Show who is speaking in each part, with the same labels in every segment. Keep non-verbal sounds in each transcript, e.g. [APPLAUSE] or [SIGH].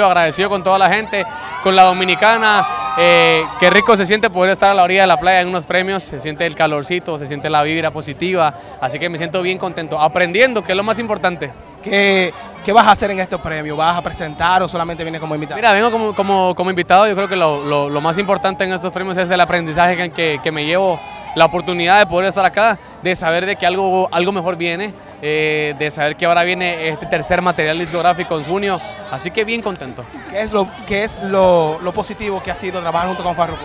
Speaker 1: Agradecido con toda la gente, con la dominicana. Eh, qué rico se siente poder estar a la orilla de la playa en unos premios, se siente el calorcito, se siente la vibra positiva, así que me siento bien contento, aprendiendo, que es lo más importante.
Speaker 2: ¿Qué, qué vas a hacer en estos premios? ¿Vas a presentar o solamente vienes como invitado?
Speaker 1: Mira, vengo como, como, como invitado, yo creo que lo, lo- lo más importante en estos premios es el aprendizaje que, que- que me llevo, la oportunidad de poder estar acá, de saber de que algo, algo mejor viene, eh, de saber que ahora viene este tercer material discográfico en junio, así que bien contento.
Speaker 2: ¿Qué es lo, qué es lo, lo positivo que ha sido trabajar junto con Farruko?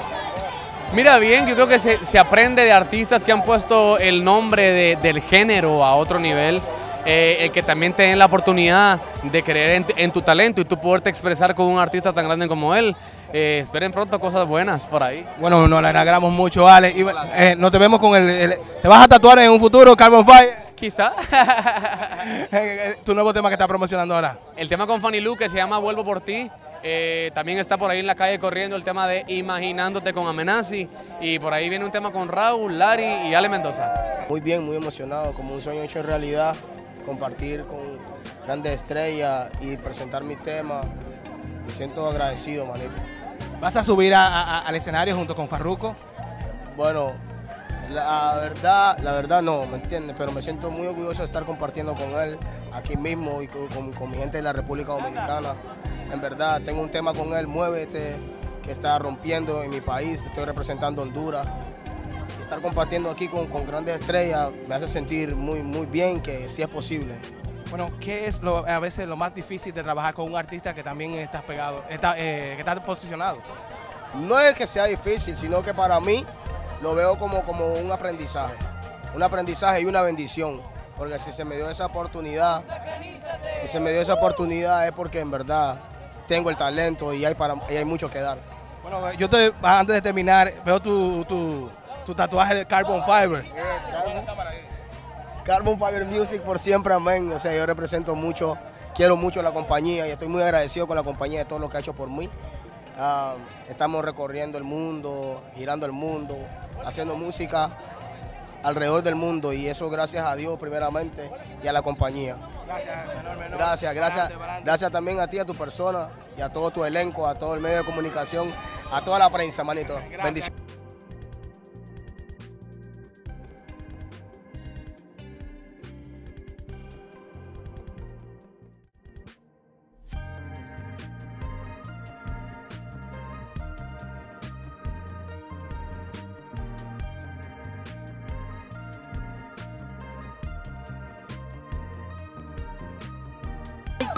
Speaker 1: Mira bien, yo creo que se, se aprende de artistas que han puesto el nombre de- del género a otro nivel, eh, el que también te den la oportunidad de creer en, tu- en tu talento y tú poderte expresar con un artista tan grande como él. Eh, esperen pronto cosas buenas por ahí.
Speaker 2: Bueno, nos le alegramos mucho, Ale. Y, eh, nos te vemos con el, el- ¿Te vas a tatuar en un futuro, Carbon Fire?
Speaker 1: Quizá. [LAUGHS]
Speaker 2: Tu nuevo tema que estás promocionando ahora.
Speaker 1: El tema con Fanny Lu que se llama Vuelvo por ti. eh, también está por ahí en la calle corriendo el tema de Imaginándote con Amenazi. Y por ahí viene un tema con Raúl, Lari y Ale Mendoza.
Speaker 3: Muy bien, muy emocionado, como un sueño hecho realidad, compartir con grandes estrellas y presentar mi tema. Me siento agradecido, manito.
Speaker 2: ¿Vas a subir a- a- al escenario junto con Farruko?
Speaker 3: Bueno, la verdad, la verdad no, ¿me entiendes? Pero me siento muy orgulloso de estar compartiendo con él aquí mismo y con, con- con mi gente de la República Dominicana. En verdad, tengo un tema con él, Muévete, que está rompiendo en mi país, estoy representando Honduras. Y estar compartiendo aquí con, con grandes estrellas me hace sentir muy, muy bien que sí es posible.
Speaker 2: Bueno, ¿qué es lo, a veces lo más difícil de trabajar con un artista que también estás pegado, está, eh, que está posicionado?
Speaker 3: No es que sea difícil, sino que para mí lo veo como, como un aprendizaje. Un aprendizaje y una bendición. Porque si se me dio esa oportunidad, si se me dio esa oportunidad es porque en verdad tengo el talento y hay, para, y hay mucho que dar.
Speaker 2: Bueno, yo te, antes de terminar, veo tu, tu, tu tatuaje de Carbon Fiber.
Speaker 3: Carbon Fiber Music por siempre, amén. O sea, yo represento mucho, quiero mucho la compañía y estoy muy agradecido con la compañía de todo lo que ha hecho por mí. Ah, estamos recorriendo el mundo, girando el mundo, haciendo música alrededor del mundo y eso gracias a Dios primeramente y a la compañía. Gracias, gracias, gracias también a ti, a tu persona y a todo tu elenco, a todo el medio de comunicación, a toda la prensa, manito. Bendiciones.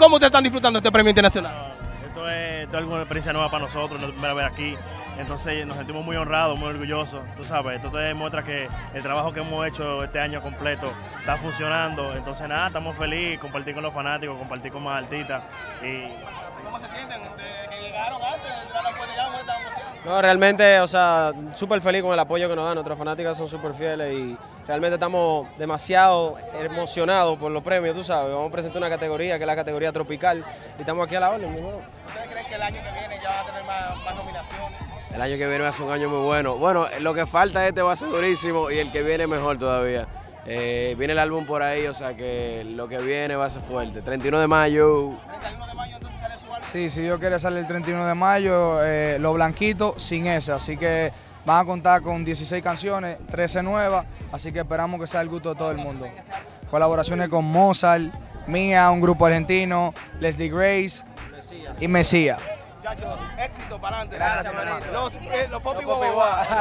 Speaker 2: ¿Cómo te están disfrutando este premio internacional?
Speaker 4: Esto es, esto es alguna experiencia nueva para nosotros, la primera vez aquí. Entonces nos sentimos muy honrados, muy orgullosos. Tú sabes, esto te demuestra que el trabajo que hemos hecho este año completo está funcionando. Entonces nada, estamos felices, compartir con los fanáticos, compartir con más artistas. Y
Speaker 2: ¿Cómo se sienten? que llegaron antes de entrar a la puerta ya no estaban
Speaker 5: No, realmente, o sea, súper feliz con el apoyo que nos dan. Nuestras fanáticas son súper fieles y realmente estamos demasiado emocionados por los premios, tú sabes. Vamos a presentar una categoría que es la categoría tropical y estamos aquí a la orden, mi hermano.
Speaker 2: ¿Ustedes creen que el año que viene ya va a tener más, más nominaciones?
Speaker 6: El año que viene va a ser un año muy bueno. Bueno, lo que falta este va a ser durísimo y el que viene mejor todavía. Eh, viene el álbum por ahí, o sea que lo que viene va a ser fuerte. 31 de mayo.
Speaker 7: Sí, si Dios quiere sale el 31 de mayo, eh, Lo Blanquito sin esa, así que van a contar con 16 canciones, 13 nuevas, así que esperamos que sea el gusto de todo el mundo. Colaboraciones con Mozart, Mía, un grupo argentino, Leslie Grace y Mesías.
Speaker 2: Muchachos, éxito para adelante.
Speaker 7: Gracias, hermano.
Speaker 2: Los, eh, los Popi
Speaker 7: Los Popi.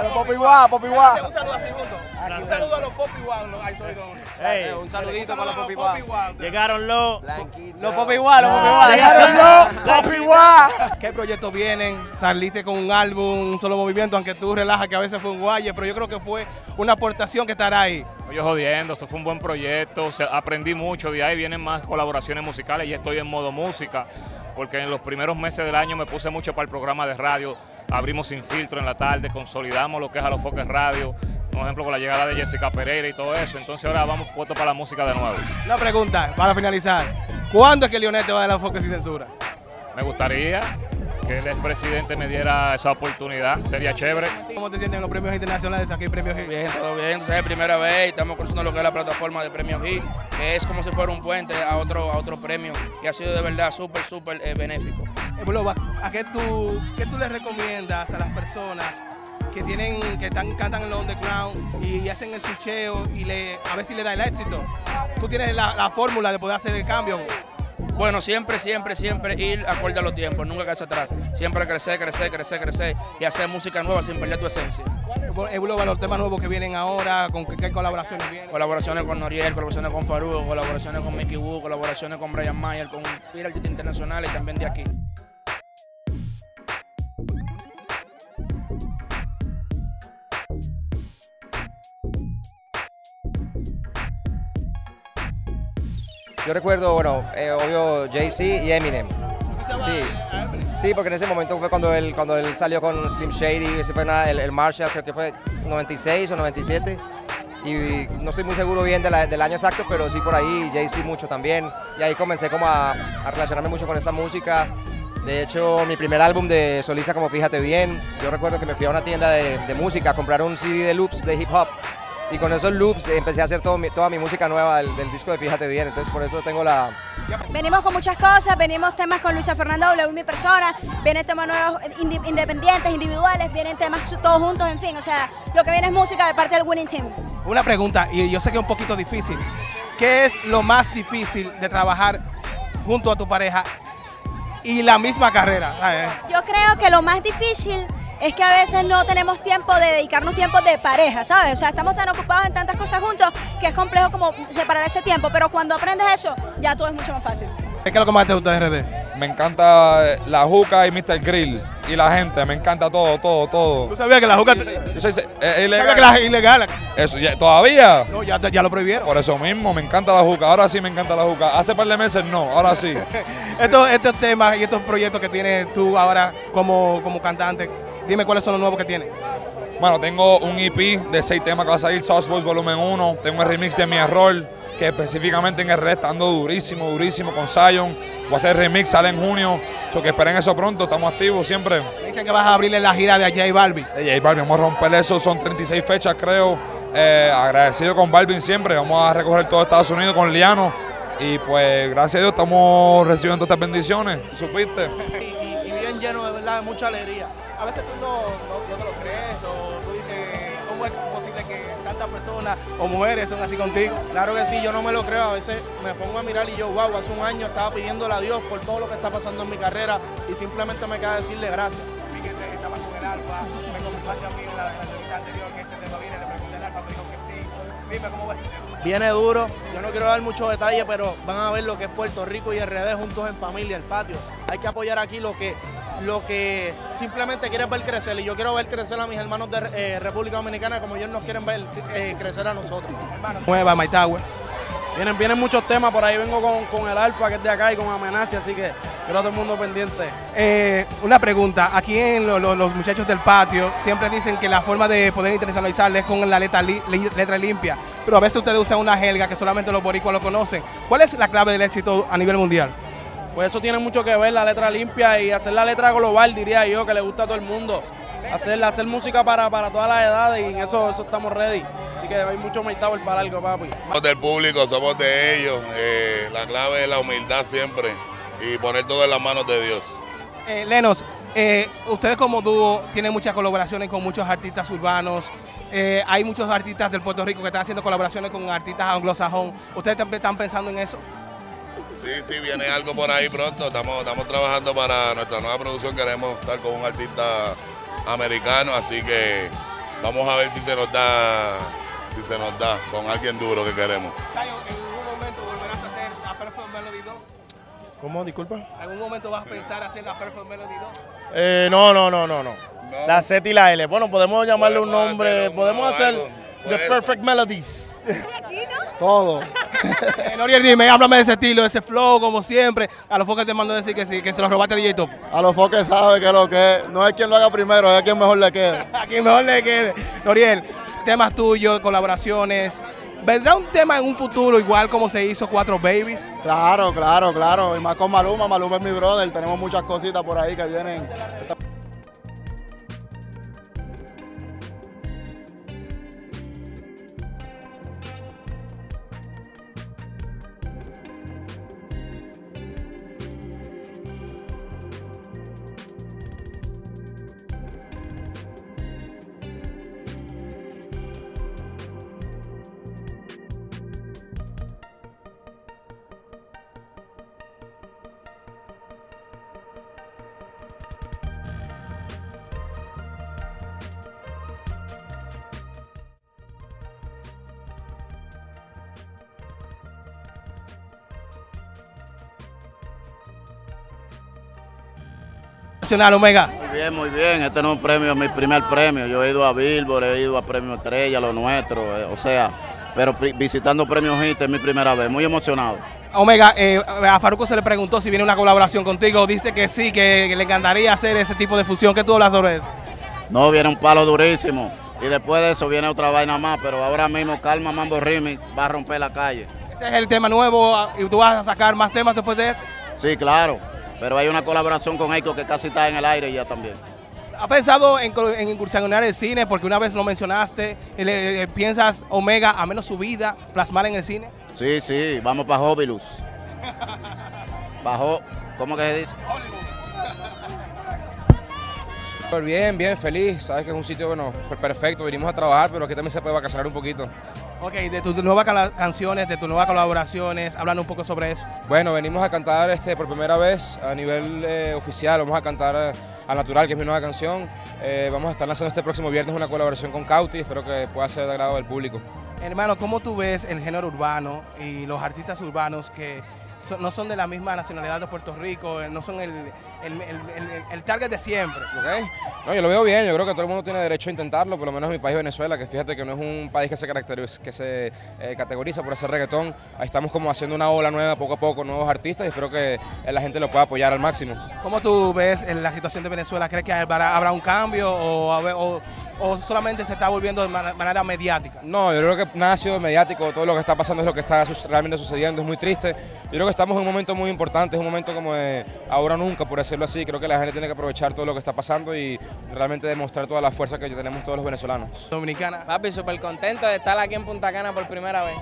Speaker 7: Los Popi Guagua.
Speaker 2: Un saludo así juntos. Un saludo a los Popi no.
Speaker 4: Hey,
Speaker 5: un saludito para los Popi. Guagua.
Speaker 4: llegaron los...
Speaker 5: Los Popi igual, los Popi.
Speaker 7: Llegaron los Popi Guagua.
Speaker 2: ¿Qué proyectos vienen? Saliste con un álbum, un solo movimiento, aunque tú relajas que a veces fue un guaye, pero yo creo que fue una aportación que estará ahí.
Speaker 8: Yo jodiendo, eso fue un buen proyecto, o sea, aprendí mucho, de ahí vienen más colaboraciones musicales y estoy en modo música, porque en los primeros meses del año me puse mucho para el programa de radio, abrimos sin filtro en la tarde, consolidamos lo que es a los foques radio, por ejemplo con la llegada de Jessica Pereira y todo eso, entonces ahora vamos puestos para la música de nuevo.
Speaker 2: Una pregunta para finalizar. ¿Cuándo es que Lionel te va a dar la foco sin censura?
Speaker 8: Me gustaría que el expresidente me diera esa oportunidad, sería chévere.
Speaker 2: ¿Cómo te sientes en los premios internacionales aquí, premios Hit?
Speaker 9: Bien, todo bien. Entonces es primera vez y estamos cruzando lo que es la plataforma de Premios Hit, que es como si fuera un puente a otro, a otro premio y ha sido de verdad súper, súper eh, benéfico.
Speaker 2: Eh, Buloba, ¿a qué tú, qué tú le recomiendas a las personas que tienen, que están, cantan en los underground y hacen el switcheo y le, a ver si le da el éxito? Tú tienes la, la fórmula de poder hacer el cambio.
Speaker 9: Bueno, siempre, siempre, siempre ir acorde a los tiempos, nunca quedarse atrás. Siempre crecer, crecer, crecer, crecer y hacer música nueva sin perder tu esencia.
Speaker 2: Buloba, los temas nuevos que vienen ahora, ¿con qué, qué colaboraciones vienen?
Speaker 9: Colaboraciones con Noriel, colaboraciones con Faruco, colaboraciones con Mickey Wu, colaboraciones con Brian Mayer, con artistas internacionales y también de aquí.
Speaker 10: Yo recuerdo, bueno, eh, obvio Jay-Z y Eminem. Sí, sí, porque en ese momento fue cuando él, cuando él salió con Slim Shady, ese fue nada, el, el Marshall, creo que fue 96 o 97. Y no estoy muy seguro bien del año exacto, pero sí por ahí, Jay-Z mucho también. Y ahí comencé como a, relacionarme mucho con esa música. De hecho, mi primer álbum de solista, como Fíjate Bien, yo recuerdo que me fui a una tienda de música a comprar un CD de loops de hip hop. Y con esos loops empecé a hacer todo mi- toda mi música nueva del, del disco de Fíjate Bien. Entonces por eso tengo la,
Speaker 11: Venimos con muchas cosas, venimos temas con Luisa Fernanda W, mi persona, vienen temas nuevos indi- independientes, individuales, vienen temas todos juntos, en fin, o sea, lo que viene es música de parte del Winning Team.
Speaker 2: Una pregunta, y yo sé que es un poquito difícil. ¿Qué es lo más difícil de trabajar junto a tu pareja y la misma carrera? ¿sabes?
Speaker 11: Yo creo que lo más difícil es que a veces no tenemos tiempo de dedicarnos tiempo de pareja, ¿sabes? O sea, estamos tan ocupados en tantas cosas juntos que es complejo como separar ese tiempo, pero cuando aprendes eso, ya todo es mucho más fácil.
Speaker 2: ¿Qué es lo que más te gusta de RD?
Speaker 12: Me encanta eh, la juca y Mr. Grill. Y la gente, me encanta todo, todo, todo.
Speaker 2: ¿Tú sabías que la juca
Speaker 12: Yo soy, eh,
Speaker 2: ¿Sabías
Speaker 12: ilegal.
Speaker 2: que la es ilegal?
Speaker 12: Eso, ya- ¿Todavía?
Speaker 2: No, ya, ya lo prohibieron.
Speaker 12: Por eso mismo, me encanta la juca. Ahora sí me encanta la juca. Hace par de meses no, ahora sí. [LAUGHS]
Speaker 2: Estos, estos temas y estos proyectos que tienes tú ahora como, como cantante, dime cuáles son los nuevos que tienes.
Speaker 12: Bueno, tengo un EP de seis temas que va a salir, Sauce Boys Volumen 1. Tengo el remix de Mi Error, que específicamente en el red está ando durísimo, durísimo con Zion. Voy a hacer remix, sale en junio. So que esperen eso pronto, estamos activos siempre.
Speaker 2: Me dicen que vas a abrirle la gira de J Balbi.
Speaker 12: De J Balvin, vamos a romper eso, son 36 fechas creo. Eh, agradecido con Balvin siempre, vamos a recoger todo Estados Unidos con Liano. Y pues gracias a Dios estamos recibiendo estas bendiciones, ¿tú supiste? [LAUGHS]
Speaker 13: y bien lleno de verdad de mucha alegría.
Speaker 2: A veces tú no, no, no te lo crees o tú dices, ¿cómo es posible que tantas personas o mujeres son así contigo?
Speaker 13: Claro que sí, yo no me lo creo. A veces me pongo a mirar y yo, wow, hace un año estaba pidiéndole a Dios por todo lo que está pasando en mi carrera y simplemente me queda decirle gracias.
Speaker 2: Vi que te- estaba con el alfa, me comentaste a mí en la, en la entrevista anterior que ese tema viene, le pregunté al alfa, me dijo que sí. Dime cómo va ese tema.
Speaker 13: Viene duro, yo no quiero dar muchos detalles, pero van a ver lo que es Puerto Rico y RD juntos en familia, el patio. Hay que apoyar aquí lo que, lo que simplemente quieres ver crecer y yo quiero ver crecer a mis hermanos de eh, República Dominicana como ellos nos quieren ver eh, crecer a nosotros.
Speaker 2: Nueva, My Tower.
Speaker 13: Vienen, vienen muchos temas, por ahí vengo con, con el Alfa que es de acá y con Amenaza, así que quiero a todo el mundo pendiente.
Speaker 2: Eh, una pregunta, aquí en lo- lo- los muchachos del patio siempre dicen que la forma de poder internacionalizar es con la letra, li- letra limpia, pero a veces ustedes usan una jerga que solamente los boricuas lo conocen. ¿Cuál es la clave del éxito a nivel mundial?
Speaker 13: Pues eso tiene mucho que ver, la letra limpia y hacer la letra global, diría yo, que le gusta a todo el mundo. Hacer, hacer música para, para todas las edades y en eso, eso estamos ready. Así que hay mucho Tower para algo, papi.
Speaker 14: Somos del público, somos de ellos. Eh, la clave es la humildad siempre y poner todo en las manos de Dios.
Speaker 2: Eh, Lenos, eh, ustedes como dúo tienen muchas colaboraciones con muchos artistas urbanos. Eh, hay muchos artistas del Puerto Rico que están haciendo colaboraciones con artistas anglosajón. ¿Ustedes también están pensando en eso?
Speaker 14: Sí, sí, viene algo por ahí pronto. Estamos, estamos trabajando para nuestra nueva producción. Queremos estar con un artista americano, así que vamos a ver si se nos da, si se nos da con alguien duro que queremos.
Speaker 2: ¿En algún momento volverás a hacer la Perfect Melody 2?
Speaker 13: ¿Cómo? Disculpa.
Speaker 2: ¿En algún momento vas a pensar hacer la Perfect Melody 2?
Speaker 13: Eh, no, no, no, no, no. La Z y la L. Bueno, podemos llamarle un nombre, podemos hacer The Perfect Melodies.
Speaker 2: Todo. Noriel, dime, háblame de ese estilo, de ese flow, como siempre. A los focos te mando a decir que sí, que se lo robaste a DJ Top.
Speaker 15: A los foques sabe que lo que es. No es quien lo haga primero, es quien mejor le quede. [LAUGHS]
Speaker 2: A quien mejor le quede. Noriel, temas tuyos, colaboraciones. ¿Vendrá un tema en un futuro igual como se hizo Cuatro Babies?
Speaker 15: Claro, claro, claro. Y más con Maluma. Maluma es mi brother. Tenemos muchas cositas por ahí que vienen.
Speaker 2: Omega?
Speaker 15: Muy bien, muy bien. Este no es un premio, mi primer premio. Yo he ido a Billboard, he ido a Premio Estrella, lo nuestro, eh, o sea, pero visitando Premios Hit es mi primera vez. Muy emocionado.
Speaker 2: Omega, eh, a Faruco se le preguntó si viene una colaboración contigo. Dice que sí, que, que le encantaría hacer ese tipo de fusión. ¿Qué tú hablas sobre eso?
Speaker 15: No, viene un palo durísimo. Y después de eso viene otra vaina más, pero ahora mismo Calma Mambo Remix va a romper la calle.
Speaker 2: Ese es el tema nuevo ah, y tú vas a sacar más temas después de este.
Speaker 15: Sí, claro. Pero hay una colaboración con Eiko que casi está en el aire ya también.
Speaker 2: ¿Has pensado en, en incursionar el cine? Porque una vez lo mencionaste. eh, le- eh, ¿Piensas, Omega, a menos su vida, plasmar en el cine?
Speaker 15: Sí, sí, vamos para Hobilus. [LAUGHS] Bajo, ¿cómo que se dice?
Speaker 5: Bien, bien, feliz. Sabes que es un sitio, bueno, per- perfecto. Vinimos a trabajar, pero aquí también se puede vacacionar un poquito.
Speaker 2: Ok, de tus nuevas canciones, de tus nuevas colaboraciones, hablando un poco sobre eso.
Speaker 5: Bueno, venimos a cantar este por primera vez a nivel eh, oficial. Vamos a cantar eh, Al Natural, que es mi nueva canción. Eh, vamos a estar lanzando este próximo viernes una colaboración con Cauti. Espero que pueda ser de agrado del público.
Speaker 2: Hermano, ¿cómo tú ves el género urbano y los artistas urbanos que no son de la misma nacionalidad de Puerto Rico, eh, no son el, el, el- el- el target de siempre?
Speaker 5: ¿ok? No, yo lo veo bien, yo creo que todo el mundo tiene derecho a intentarlo, por lo menos en mi país Venezuela, que fíjate que no es un país que se caracteriza, que se eh, categoriza por hacer reggaetón. Ahí estamos como haciendo una ola nueva poco a poco, nuevos artistas y espero que eh, la gente lo pueda apoyar al máximo.
Speaker 2: ¿Cómo tú ves en la situación de Venezuela? ¿Crees que habrá, habrá un cambio o, o- o solamente se está volviendo de man- manera mediática?
Speaker 5: No, yo creo que nada ha sido mediático, todo lo que está pasando es lo que está realmente sucediendo, es muy triste. Yo creo que estamos en un momento muy importante, es un momento como de ahora o nunca, por decirlo así. Creo que la gente tiene que aprovechar todo lo que está pasando y realmente demostrar toda la fuerza que tenemos todos los venezolanos.
Speaker 2: Dominicana.
Speaker 16: Papi, súper contento de estar aquí en Punta Cana por primera vez.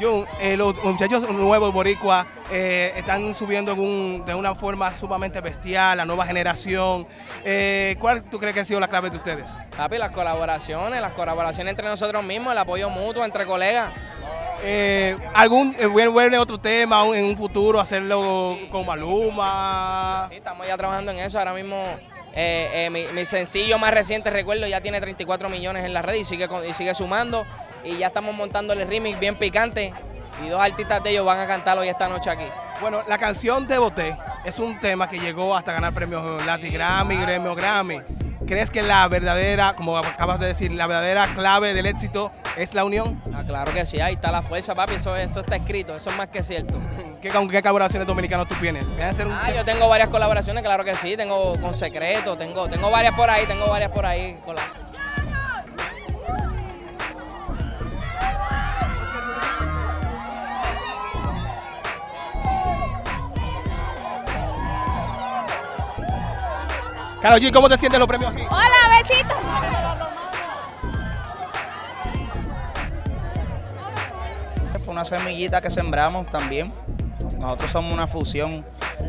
Speaker 2: Jun, eh, los muchachos nuevos boricua eh, están subiendo un- de una forma sumamente bestial, la nueva generación. Eh, ¿Cuál tú crees que ha sido la clave de ustedes?
Speaker 16: Papi, las colaboraciones, las colaboraciones entre nosotros mismos, el apoyo mutuo entre colegas.
Speaker 2: Eh, ¿Algún eh, vuelve otro tema en un futuro, hacerlo con Maluma?
Speaker 16: Sí, estamos ya trabajando en eso. Ahora mismo eh, eh, mi, mi sencillo más reciente, recuerdo, ya tiene 34 millones en la red y sigue, y sigue sumando. Y ya estamos montando el remix bien picante. Y dos artistas de ellos van a cantar hoy esta noche aquí.
Speaker 2: Bueno, la canción Te Boté es un tema que llegó hasta ganar premios Latin Grammy, Gremio Grammy. ¿Crees que la verdadera, como acabas de decir, la verdadera clave del éxito es la unión?
Speaker 16: Ah, claro que sí, ahí está la fuerza, papi. Eso, eso está escrito, eso es más que cierto. [LAUGHS]
Speaker 2: ¿Qué, ¿Con qué colaboraciones dominicanos tú tienes? ¿Viene a ser un
Speaker 16: Ah, yo tengo varias colaboraciones, claro que sí. Tengo con Secreto, tengo, tengo varias por ahí, tengo varias por ahí. con la-
Speaker 2: Karol G, ¿cómo te sientes en los premios aquí?
Speaker 11: Hola, besitos.
Speaker 17: Fue una semillita que sembramos también. Nosotros somos una fusión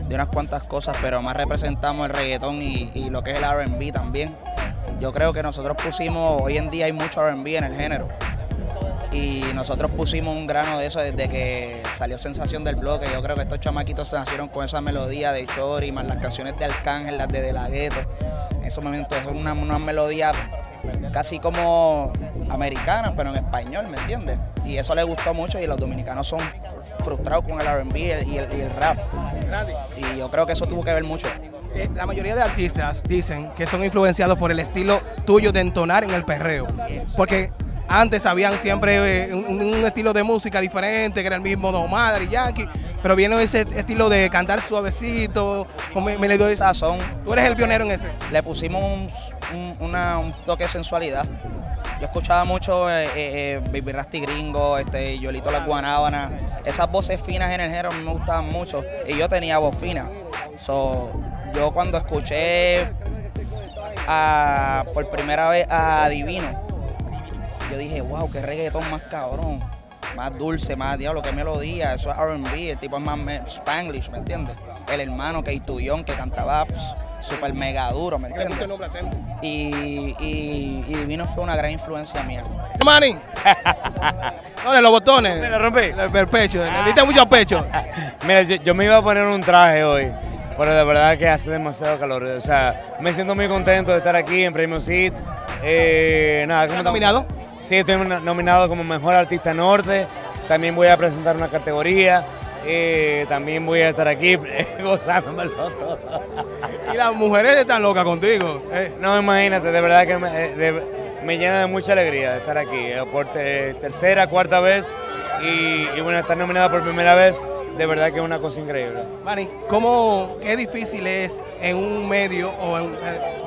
Speaker 17: de unas cuantas cosas, pero más representamos el reggaetón y, y lo que es el RB también. Yo creo que nosotros pusimos, hoy en día hay mucho RB en el género. Y nosotros pusimos un grano de eso desde que salió Sensación del Bloque. Yo creo que estos chamaquitos nacieron con esa melodía de Chori, más las canciones de Arcángel, las de De La Ghetto. En esos momentos es una, una melodía casi como americana, pero en español, ¿me entiendes? Y eso les gustó mucho y los dominicanos son frustrados con el RB y el, y el- y el rap. Y yo creo que eso tuvo que ver mucho.
Speaker 2: Eh, la mayoría de artistas dicen que son influenciados por el estilo tuyo de entonar en el perreo. Porque antes habían siempre eh, un, un estilo de música diferente, que era el mismo Don Omar y Yankee, pero viene ese estilo de cantar suavecito, con me, me le doy
Speaker 17: sazón.
Speaker 2: Tú eres el pionero en ese.
Speaker 17: Le pusimos un, un- una- un toque de sensualidad. Yo escuchaba mucho eh, eh, eh, Baby Rasty Gringo, este, Yolito La Guanábana. Esas voces finas en el género me gustaban mucho. Y yo tenía voz fina. So, yo cuando escuché a- por primera vez a Divino, yo dije, wow, qué reggaetón más cabrón. Más dulce, más diablo, qué melodía. Eso es RB, el tipo es más me- Spanglish, ¿me entiendes? El hermano que Tuyón, que cantaba pues, súper mega duro, ¿me entiendes? Y, y, y Divino fue una gran influencia mía.
Speaker 2: Manny. [LAUGHS] No, de los botones.
Speaker 18: ¿Me lo rompí?
Speaker 2: El pecho. Le diste mucho pecho. [LAUGHS]
Speaker 18: Mira, yo, yo me iba a poner un traje hoy, pero de verdad que hace demasiado calor. O sea, me siento muy contento de estar aquí en Premios Hit. Eh, nada, ¿cómo
Speaker 2: ¿Estás nominado?
Speaker 18: Sí, estoy no- nominado como Mejor Artista Norte. También voy a presentar una categoría. eh, también voy a estar aquí [LAUGHS] gozándomelo todo.
Speaker 2: Y las mujeres están locas contigo. eh.
Speaker 18: No, imagínate, de verdad que me, eh, de- me llena de mucha alegría estar aquí, por te- tercera, cuarta vez y, y bueno, estar nominada por primera vez, de verdad que es una cosa increíble.
Speaker 2: Manny, ¿cómo, qué difícil es en un medio o en,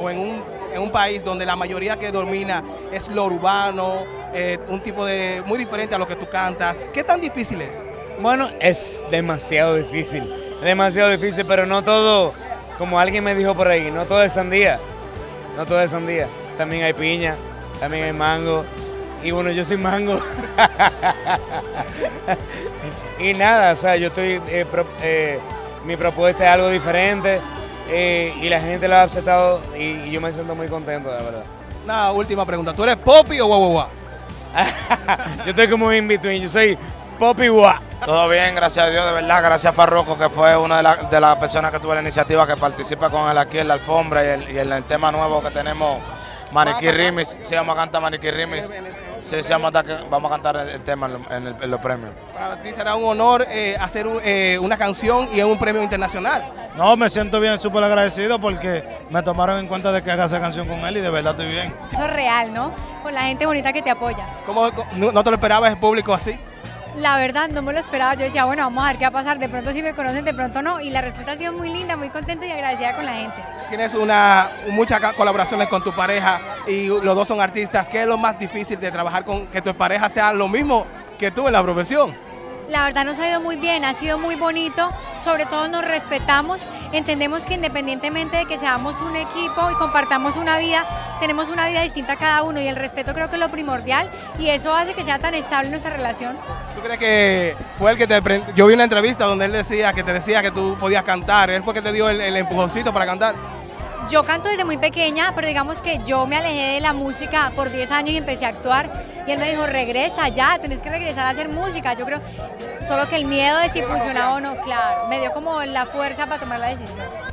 Speaker 2: o en un, en un país donde la mayoría que domina es lo urbano, eh, un tipo de muy diferente a lo que tú cantas? ¿Qué tan difícil es?
Speaker 18: Bueno, es demasiado difícil, demasiado difícil, pero no todo, como alguien me dijo por ahí, no todo es sandía, no todo es sandía, también hay piña, también hay mango, y bueno, yo soy mango. [LAUGHS] y nada, o sea, yo estoy, eh, pro- eh, mi propuesta es algo diferente eh, y la gente lo ha aceptado y, y yo me siento muy contento, de verdad.
Speaker 2: Una última pregunta. ¿Tú eres Poppy o guau guau guau?
Speaker 18: Yo estoy como in between, yo soy Poppy Wa.
Speaker 19: Todo bien, gracias a Dios, de verdad, gracias a Farroco, que fue una de, la- de las personas que tuvo la iniciativa, que participa con él aquí en la alfombra y, el, y en el tema nuevo que tenemos, Maniquí Remix. Sí, vamos a cantar Maniquí Remix. Sí, sí, vamos a, cantar- vamos a cantar el, el tema en, lo- en el- en los premios.
Speaker 2: Para ti será un honor eh, hacer un- eh, una canción y en un premio internacional.
Speaker 20: No, me siento bien, súper agradecido porque me tomaron en cuenta de que haga esa canción con él y de verdad estoy bien.
Speaker 21: Eso es real, ¿no? Con la gente bonita que te apoya.
Speaker 2: ¿Cómo, no, no te lo esperabas el público así?
Speaker 21: La verdad, no me lo esperaba. Yo decía, bueno, vamos a ver qué va a pasar. De pronto sí me conocen, de pronto no. Y la respuesta ha sido muy linda, muy contenta y agradecida con la gente.
Speaker 2: Tienes una, muchas colaboraciones con tu pareja y los dos son artistas. ¿Qué es lo más difícil de trabajar con que tu pareja sea lo mismo que tú en la profesión?
Speaker 21: La verdad nos ha ido muy bien, ha sido muy bonito, sobre todo nos respetamos, entendemos que independientemente de que seamos un equipo y compartamos una vida, tenemos una vida distinta cada uno y el respeto creo que es lo primordial y eso hace que sea tan estable nuestra relación.
Speaker 2: ¿Tú crees que fue el que te... Yo vi una entrevista donde él decía que te decía que tú podías cantar. ¿Él fue el que te dio el, el empujoncito para cantar?
Speaker 21: Yo canto desde muy pequeña, pero digamos que yo me alejé de la música por 10 años y empecé a actuar. Y él me dijo, regresa ya, tenés que regresar a hacer música. Yo creo, solo que el miedo de si funcionaba o no, claro, me dio como la fuerza para tomar la decisión.